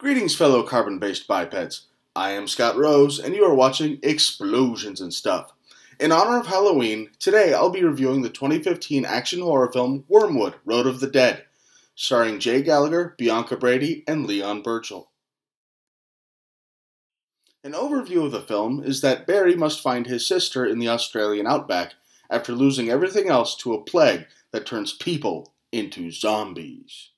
Greetings, fellow carbon based bipeds. I am Scott Rose, and you are watching Explosions and Stuff. In honor of Halloween, today I'll be reviewing the 2015 action horror film Wyrmwood Road of the Dead, starring Jay Gallagher, Bianca Bradey, and Leon Burchill. An overview of the film is that Barry must find his sister in the Australian outback after losing everything else to a plague that turns people into zombies.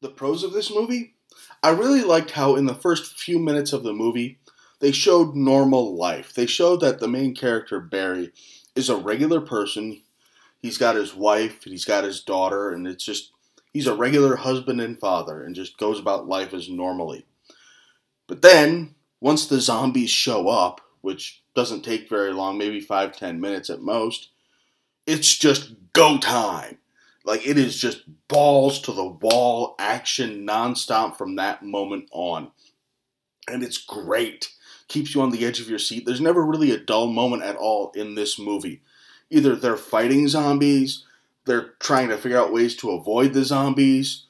The pros of this movie? I really liked how, in the first few minutes of the movie, they showed normal life. They showed that the main character, Barry, is a regular person. He's got his wife, he's got his daughter, and it's just, he's a regular husband and father and just goes about life as normally. But then, once the zombies show up, which doesn't take very long, maybe five, ten minutes at most, it's just go time. Like it is just balls to the wall action nonstop from that moment on. And it's great. Keeps you on the edge of your seat. There's never really a dull moment at all in this movie. Either they're fighting zombies, they're trying to figure out ways to avoid the zombies,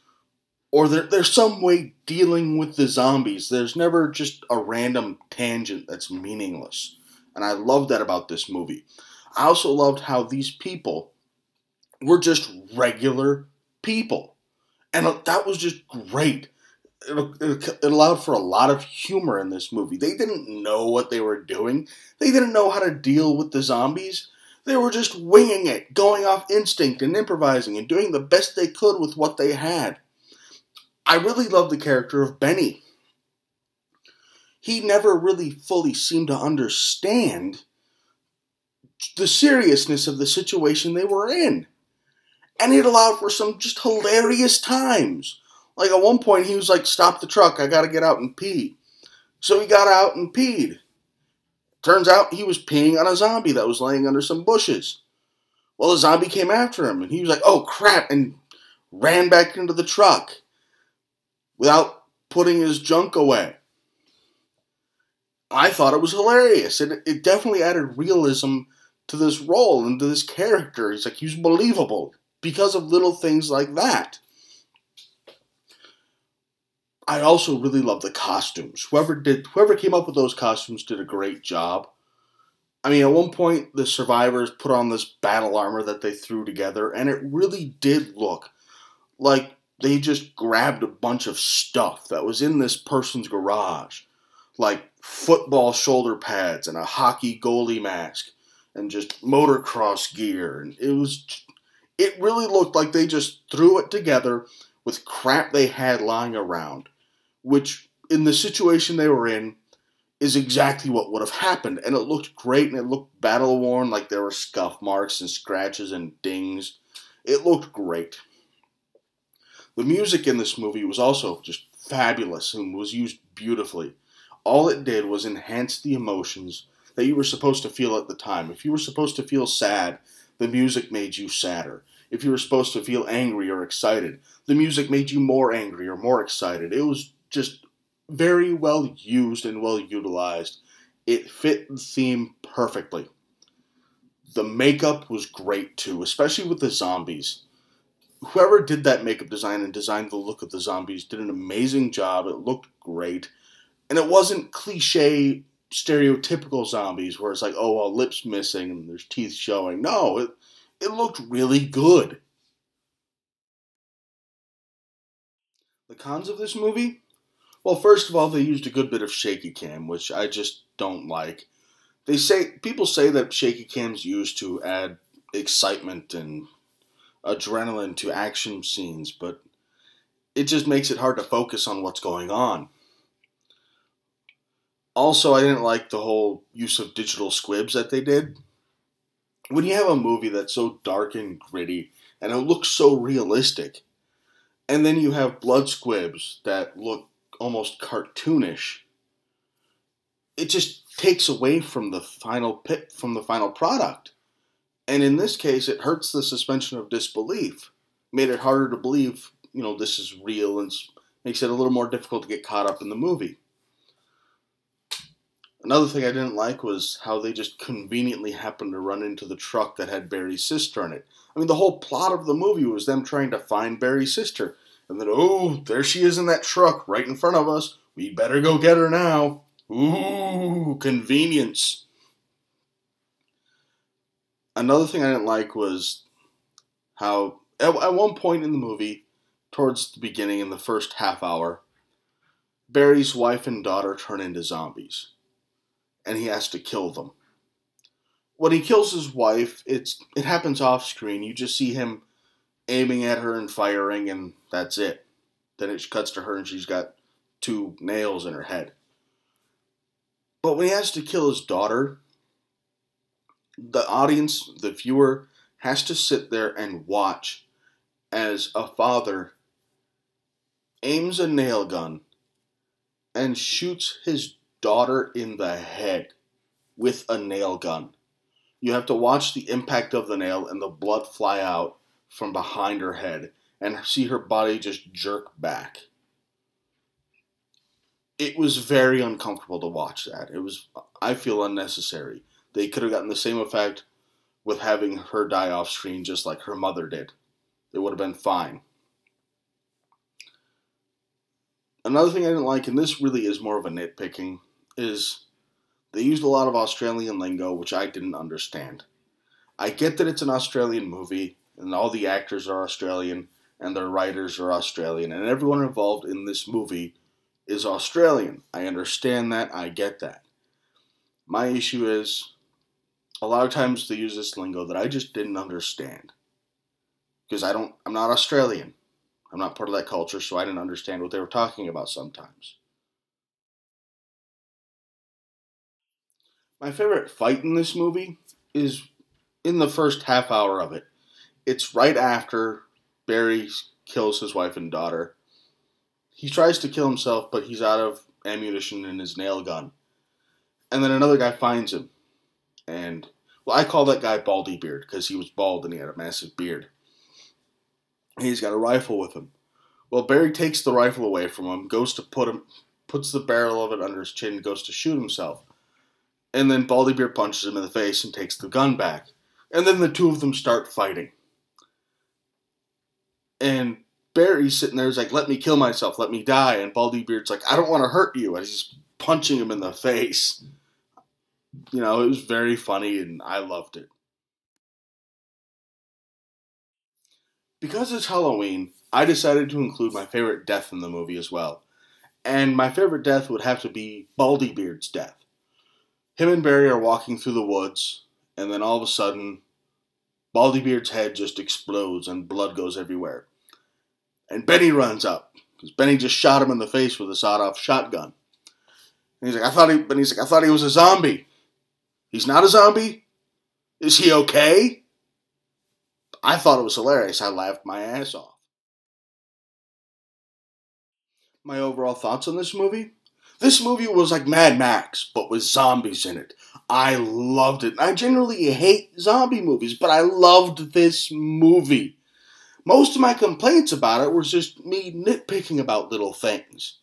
or they're there's some way dealing with the zombies. There's never just a random tangent that's meaningless. And I love that about this movie. I also loved how these people were just regular people. And uh, that was just great. It, it, it, allowed for a lot of humor in this movie. They didn't know what they were doing, they didn't know how to deal with the zombies. They were just winging it, going off instinct and improvising and doing the best they could with what they had. I really love the character of Benny. He never really fully seemed to understand the seriousness of the situation they were in and it allowed for some just hilarious times. Like at one point, he was like, "Stop the truck! I got to get out and pee." So he got out and peed. Turns out he was peeing on a zombie that was laying under some bushes. Well, the zombie came after him, and he was like, "Oh crap!" and ran back into the truck without putting his junk away. I thought it was hilarious. It, it definitely added realism to this role and to this character. He's like, he was believable because of little things like that. I also really love the costumes. Whoever did whoever came up with those costumes did a great job. I mean, at one point the survivors put on this battle armor that they threw together and it really did look like they just grabbed a bunch of stuff that was in this person's garage, like football shoulder pads and a hockey goalie mask and just motocross gear and it was it really looked like they just threw it together with crap they had lying around, which in the situation they were in is exactly what would have happened. And it looked great and it looked battle worn, like there were scuff marks and scratches and dings. It looked great. The music in this movie was also just fabulous and was used beautifully. All it did was enhance the emotions that you were supposed to feel at the time. If you were supposed to feel sad, the music made you sadder. If you were supposed to feel angry or excited, the music made you more angry or more excited. It was just very well used and well utilized. It fit the theme perfectly. The makeup was great too, especially with the zombies. Whoever did that makeup design and designed the look of the zombies did an amazing job. It looked great. And it wasn't cliche stereotypical zombies where it's like, oh, well, lips missing and there's teeth showing. No, it, it looked really good. The cons of this movie? Well, first of all, they used a good bit of shaky cam, which I just don't like. They say people say that shaky cam's used to add excitement and adrenaline to action scenes, but it just makes it hard to focus on what's going on. Also, I didn't like the whole use of digital squibs that they did. When you have a movie that's so dark and gritty and it looks so realistic, and then you have blood squibs that look almost cartoonish, it just takes away from the final pit from the final product. And in this case, it hurts the suspension of disbelief. Made it harder to believe, you know, this is real and makes it a little more difficult to get caught up in the movie. Another thing I didn't like was how they just conveniently happened to run into the truck that had Barry's sister in it. I mean, the whole plot of the movie was them trying to find Barry's sister. And then, oh, there she is in that truck right in front of us. We better go get her now. Ooh, convenience. Another thing I didn't like was how, at, at one point in the movie, towards the beginning, in the first half hour, Barry's wife and daughter turn into zombies, and he has to kill them. When he kills his wife, it's it happens off screen. You just see him aiming at her and firing, and that's it. Then it cuts to her, and she's got two nails in her head. But when he has to kill his daughter, the audience, the viewer, has to sit there and watch as a father aims a nail gun and shoots his daughter in the head with a nail gun. You have to watch the impact of the nail and the blood fly out from behind her head and see her body just jerk back. It was very uncomfortable to watch that. It was, I feel, unnecessary. They could have gotten the same effect with having her die off screen just like her mother did. It would have been fine. Another thing I didn't like, and this really is more of a nitpicking, is they used a lot of Australian lingo, which I didn't understand. I get that it's an Australian movie, and all the actors are Australian, and their writers are Australian, and everyone involved in this movie is Australian. I understand that, I get that. My issue is a lot of times they use this lingo that I just didn't understand. Because I don't I'm not Australian. I'm not part of that culture, so I didn't understand what they were talking about sometimes. My favorite fight in this movie is in the first half hour of it. It's right after Barry kills his wife and daughter. He tries to kill himself, but he's out of ammunition in his nail gun. And then another guy finds him. And, well, I call that guy Baldy Beard because he was bald and he had a massive beard he's got a rifle with him. Well, Barry takes the rifle away from him, goes to put him, puts the barrel of it under his chin, goes to shoot himself, and then Baldy Beard punches him in the face and takes the gun back, and then the two of them start fighting. And Barry's sitting there, he's like, "Let me kill myself, let me die," and Baldy Beard's like, "I don't want to hurt you," and he's punching him in the face. You know, it was very funny, and I loved it. Because it's Halloween, I decided to include my favorite death in the movie as well. And my favorite death would have to be Baldy Beard's death. Him and Barry are walking through the woods, and then all of a sudden, Baldy Beard's head just explodes and blood goes everywhere. And Benny runs up, because Benny just shot him in the face with a sawed-off shotgun. And he's like, I thought he, but he's like, I thought he was a zombie. He's not a zombie? Is he okay? I thought it was hilarious. I laughed my ass off. My overall thoughts on this movie? This movie was like Mad Max, but with zombies in it. I loved it. I generally hate zombie movies, but I loved this movie. Most of my complaints about it was just me nitpicking about little things.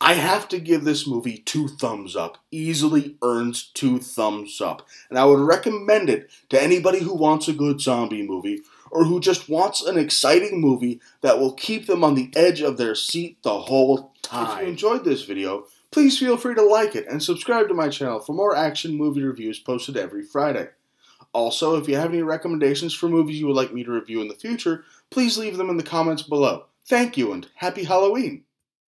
I have to give this movie two thumbs up. Easily earns two thumbs up. And I would recommend it to anybody who wants a good zombie movie or who just wants an exciting movie that will keep them on the edge of their seat the whole time. If you enjoyed this video, please feel free to like it and subscribe to my channel for more action movie reviews posted every Friday. Also, if you have any recommendations for movies you would like me to review in the future, please leave them in the comments below. Thank you and happy Halloween!